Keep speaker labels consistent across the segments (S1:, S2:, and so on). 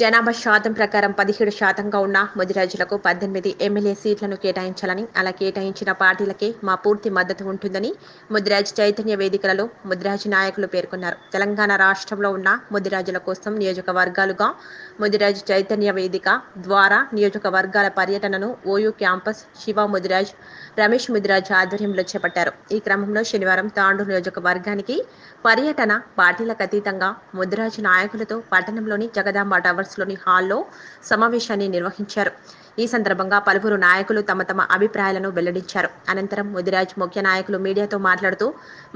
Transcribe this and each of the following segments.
S1: జనాభా శాతం ప్రకారం పదిహేడు శాతంగా ఉన్న ముదిరాజులకు పద్దెనిమిది ఎమ్మెల్యే సీట్లను కేటాయించాలని అలా కేటాయించిన పార్టీలకే మా పూర్తి మద్దతు ఉంటుందని ముదిరాజ్ చైతన్య వేదికలలో ముదిరాజ్ నాయకులు పేర్కొన్నారు. తెలంగాణ రాష్ట్రంలో ఉన్న ముదిరాజుల కోసం నియోజకవర్గాలుగా ముదిరాజ్ చైతన్య వేదిక ద్వారా నియోజకవర్గాల పర్యటనను ఓయూ క్యాంపస్ శివ ముదిరాజ్ రమేష్ ముదిరాజ్ ఆధ్వర్యంలో చేపట్టారు. ఈ క్రమంలో శనివారం తాండూరు నియోజకవర్గానికి పర్యటన పార్టీలకు అతీతంగా ముదిరాజ్ నాయకులతో పట్టణంలోని జగదాంబ టవర్స్లోని హాల్లో సమావేశాన్ని నిర్వహించారు. ఈ సందర్భంగా పలువురు నాయకులు తమ తమ అభిప్రాయాలను వెల్లడించారు. అనంతరం ముదిరాజ్ ముఖ్య నాయకులు మీడియాతో మాట్లాడుతూ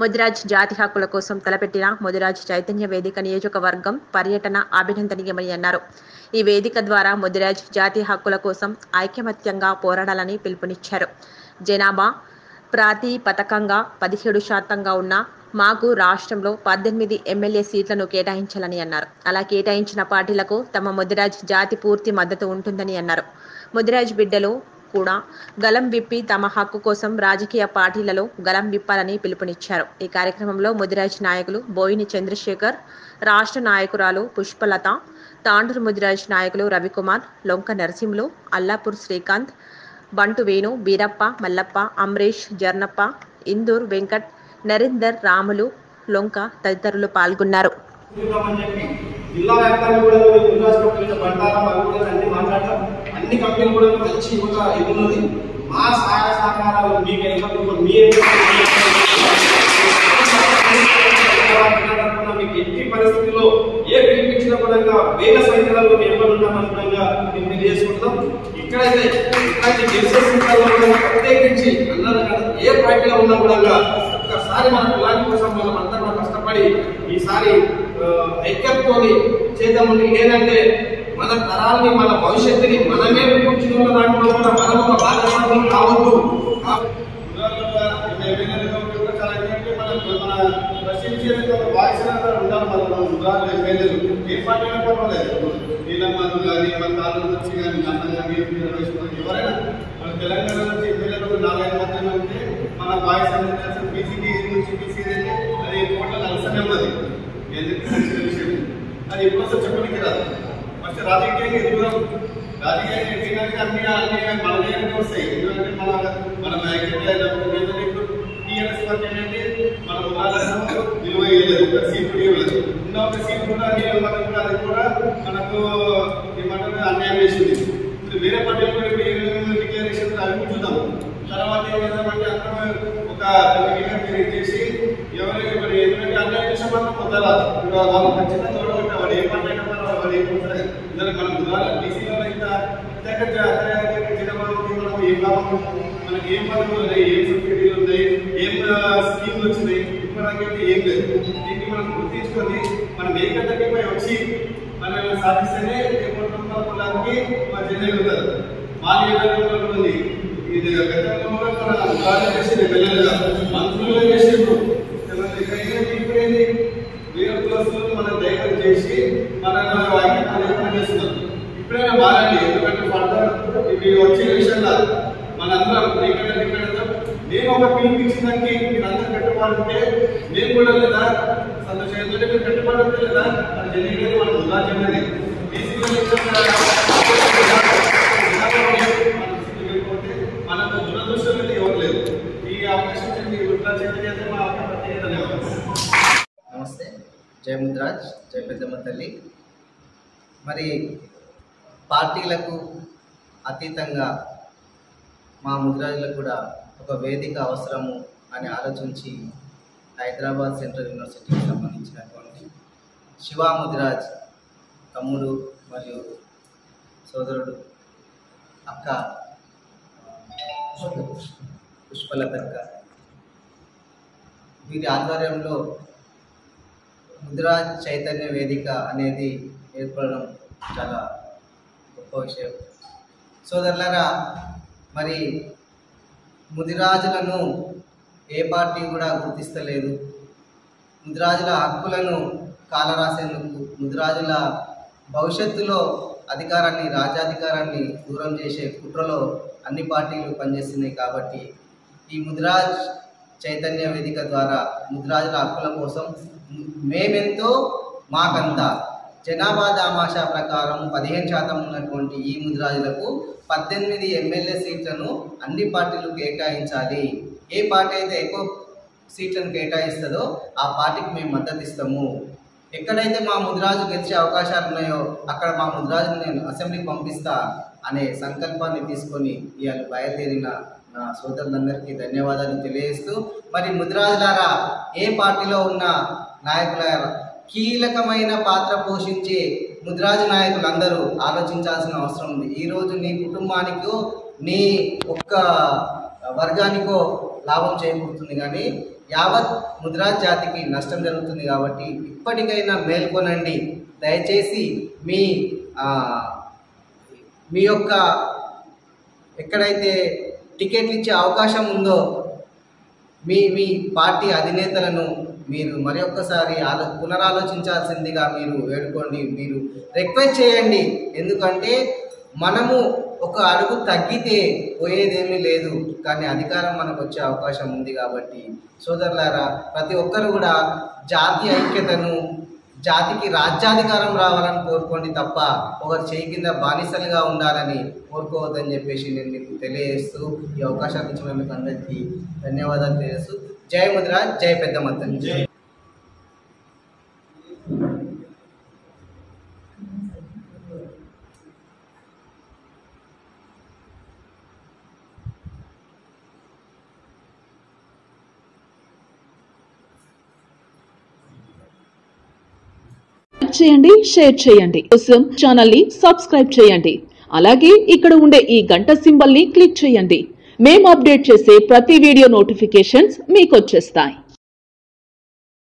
S1: ముదిరాజ్ జాతి హక్కుల కోసం తలపెట్టిన ముదిరాజ్ చైతన్య వేదిక నియోజకవర్గం పర్యటన అభినందనీయమని అన్నారు. ఈ వేదిక ద్వారా ముదిరాజ్ జాతి హక్కుల కోసం ఐకమత్యంగా పోరాడాలని పిలుపునిచ్చారు. జనాభా ప్రాతిపథకంగా పదిహేడు శాతంగా ఉన్న మాకు రాష్ట్రంలో పద్దెనిమిది ఎమ్మెల్యే సీట్లను కేటాయించాలని అన్నారు. అలా కేటాయించిన పార్టీలకు తమ ముదిరాజ్ జాతి పూర్తి మద్దతు ఉంటుందని అన్నారు. ముదిరాజ్ బిడ్డలు కూడా గలం విప్పి తమ హక్కు కోసం రాజకీయ పార్టీలలో గలం విప్పాలని పిలుపునిచ్చారు. ఈ కార్యక్రమంలో ముదిరాజ్ నాయకులు బోయిని చంద్రశేఖర్ రాష్ట్ర నాయకురాలు పుష్పలత తాండూరు ముదిరాజ్ నాయకులు రవికుమార్ లొంక నరసింహులు అల్లాపూర్ శ్రీకాంత్ బంటు వేణు బీరప్ప మల్లప్ప అమ్రేష్ జర్నప్ప ఇందూర్ వెంకట్ నరేందర్ రాములు లొంక తదితరులు పాల్గొన్నారు.
S2: జిల్లా వ్యాప్తంగా కూడా బండారం అవి కూడా అన్ని మాట్లాడటం. అన్ని కంపెనీలు కూడా మంచి ఒక ఇది ఉన్నది. మా సహాయ సహకారాలు మీకు మీ మీకు ఎట్టి పరిస్థితుల్లో ఏ వేల సంఖ్యలో మేము తెలియజేసుకుంటాం ఇక్కడైతే ఇక్కడైతే గెలిచే సంఖ్యలో ప్రత్యేకించి అన్నారు ఏ పార్టీలో ఉన్నా కూడా ఒక్కసారి మన కులాని కోసం మనం అంతా కూడా కష్టపడి ఈసారి ఆ, ఐక్యతతోని చేద్దామని ఏంటంటే మన తరాల్ని మన భవిష్యత్తుని మనమే రూపొంచుకున్న దాంట్లో కూడా మనం ఒక భాగస్వామ్యం కావద్దు. కా- ఎవరైనా అది ఎప్పుడు అసలు చెప్పడానికి రాదు ఫస్ట్ రాజకీయంగా ఎదుగుదాం రాజకీయంగా ఎదిగినాక అన్ని అన్ని మన దగ్గరికి వస్తాయి ఎందుకంటే మన మన నాయకులు ఏంటంటే ఇప్పుడు టీఆర్ఎస్ పార్టీ ఏంటంటే మన ఉదాహరణ విలువ ఇవ్వలేదు ఒక సీట్ కూడా ఇవ్వలేదు ఉన్న ఒక సీట్ కూడా నీళ్ళు మనకు కూడా అది కూడా మనకు ఏమంటారు అన్యాయం చేసింది ఇప్పుడు వేరే పార్టీలు కూడా ఇప్పుడు ఏమేమి డిక్లరేషన్ అవి కూడా చూద్దాం తర్వాత ఏం చేద్దామంటే అక్కడ ఒక విధంగా క్రియేట్ చేసి ఎవరు ఇప్పుడు ఎందుకంటే అన్యాయం చేసే మాత్రం పొందరాదు ఇప్పుడు వాళ్ళు ఖచ్చితంగా ప్రత్యేక జనవరం మనం ఏం లాభం? మనకి ఏం పనులు ఉన్నాయి? ఏం సబ్సిడీలు ఉన్నాయి? ఏం స్కీమ్లు వచ్చినాయి? ఇప్పటికైతే ఏం లేదు. దీన్ని మనం గుర్తించుకొని మనం ఏ గంటకి వచ్చి మనం సాధిస్తేనే ఏమంటున్న పొలానికి మా జనాలు ఉంటారు మా నియోజకవర్గంలో ఇది గతంలో కూడా మన చేసి ఎమ్మెల్యేలుగా మంత్రులుగా చేసిండ్రు ఎవరి దగ్గరైనా ఇప్పుడేంది వేరే కులస్తులు మన దైవం చేసి మన ఐక్యత చేస్తున్నారు ఇప్పుడైనా మారండి ఎందుకంటే ఫర్దర్ ఇవి వచ్చే విషయంలో మనందరం ఇక్కడ ఇక్కడ మేము ఒక పిలిపించడానికి మీరందరూ పెట్టుబడి ఉంటే మేము కూడా లేదా? సంతోషంతో మీరు పెట్టుబడి ఉంటే లేదా? అది జరిగేది మనం ఉదా? చేయలేదు మనకు దురదృష్టం ఈ అవకాశం మా ప్రత్యేక
S3: నమస్తే. జయ ముద్రాజ్. జయ పెద్దమ్మ తల్లి. మరి పార్టీలకు అతీతంగా మా ముద్రాజులకు కూడా ఒక వేదిక అవసరము అని ఆలోచించి హైదరాబాద్ సెంట్రల్ యూనివర్సిటీకి సంబంధించినటువంటి శివా ముదిరాజ్ తమ్ముడు మరియు సోదరుడు అక్క పుష్పలతక్క. వీరి ఆధ్వర్యంలో ముద్రాజ్ చైతన్య వేదిక అనేది ఏర్పడడం చాలా గొప్ప విషయం. సోదరులరా మరి ముదిరాజులను ఏ పార్టీ కూడా గుర్తిస్తలేదు. ముద్రాజుల హక్కులను కాలరాసేందుకు ముద్రాజుల భవిష్యత్తులో అధికారాన్ని రాజాధికారాన్ని దూరం చేసే కుట్రలో అన్ని పార్టీలు పనిచేస్తున్నాయి కాబట్టి ఈ ముద్రాజ్ చైతన్య వేదిక ద్వారా ముద్రాజుల హక్కుల కోసం మేమెంతో మాకంతా జనాభా దామాషా ప్రకారం పదిహేను శాతం ఉన్నటువంటి ఈ ముద్రాజులకు పద్దెనిమిది ఎమ్మెల్యే సీట్లను అన్ని పార్టీలు కేటాయించాలి. ఏ పార్టీ అయితే ఎక్కువ సీట్లను కేటాయిస్తుందో ఆ పార్టీకి మేము మద్దతు ఇస్తాము. ఎక్కడైతే మా ముద్రాజు గెలిచే అవకాశాలు ఉన్నాయో అక్కడ మా ముద్రాజును నేను అసెంబ్లీకి పంపిస్తా అనే సంకల్పాన్ని తీసుకొని ఇవాళ బయలుదేరిన నా సోదరులందరికీ ధన్యవాదాలు తెలియజేస్తూ మరి ముద్రాజులారా ఏ పార్టీలో ఉన్న నాయకులారా కీలకమైన పాత్ర పోషించే ముద్రాజు నాయకులందరూ ఆలోచించాల్సిన అవసరం ఉంది. ఈరోజు నీ కుటుంబానికో నీ ఒక్క వర్గానికో లాభం చేకూరుతుంది కానీ యావత్ ముద్రా జాతికి నష్టం జరుగుతుంది కాబట్టి ఇప్పటికైనా మేల్కొనండి. దయచేసి మీ మీ యొక్క ఎక్కడైతే టికెట్లు ఇచ్చే అవకాశం ఉందో మీ మీ పార్టీ అధినేతలను మీరు మరి ఒక్కసారి ఆలో పునరాలోచించాల్సిందిగా మీరు వేడుకోండి. మీరు రిక్వెస్ట్ చేయండి. ఎందుకంటే మనము ఒక అడుగు తగ్గితే పోయేదేమీ లేదు కానీ అధికారం మనకు వచ్చే అవకాశం ఉంది కాబట్టి. సోదరులారా ప్రతి ఒక్కరు కూడా జాతి ఐక్యతను జాతికి రాజ్యాధికారం రావాలని కోరుకోండి తప్ప ఒకరు చేయి కింద బానిసలుగా ఉండాలని కోరుకోవద్దని చెప్పేసి నేను మీకు తెలియజేస్తూ ఈ అవకాశాన్ని ఇచ్చినందుకు అందరికీ ధన్యవాదాలు తెలియజేస్తూ. జై ముద్ర జై పెద్ద మత్తని
S2: జై
S4: లైక్ చేయండి షేర్ చేయండి. కోసం ఛానల్ని సబ్స్క్రైబ్ చేయండి. అలాగే ఇక్కడ ఉండే ఈ గంట సింబల్ని క్లిక్ చేయండి. మేము అప్డేట్ చేసే ప్రతి వీడియో నోటిఫికేషన్స్ మీకు వచ్చేస్తాయి.